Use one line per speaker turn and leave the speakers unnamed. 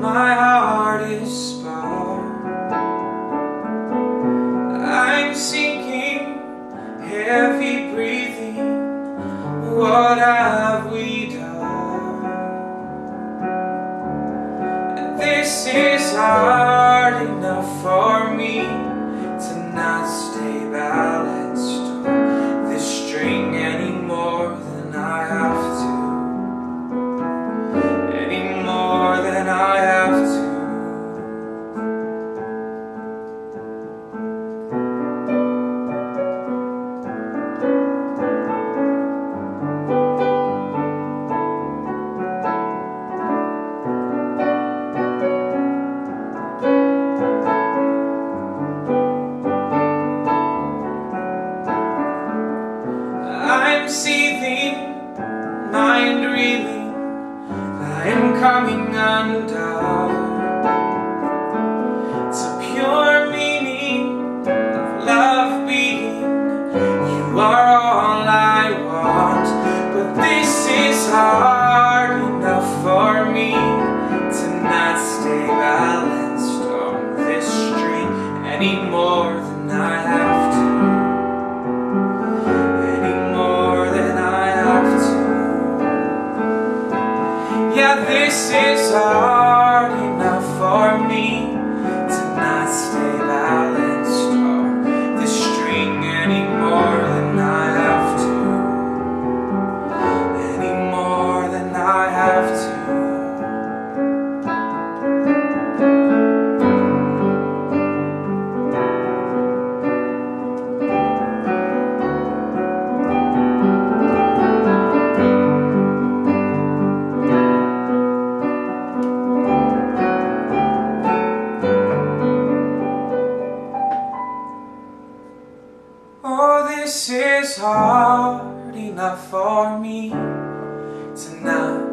my heart is sparred. I'm sinking, heavy breathing. What have we done? This is I'm seething, mind reeling, I am coming undone. It's a pure meaning of love being. You are all I want, but this is hard enough for me to not stay balanced on this string any more than I have Yeah, this is hard this is hard enough for me to not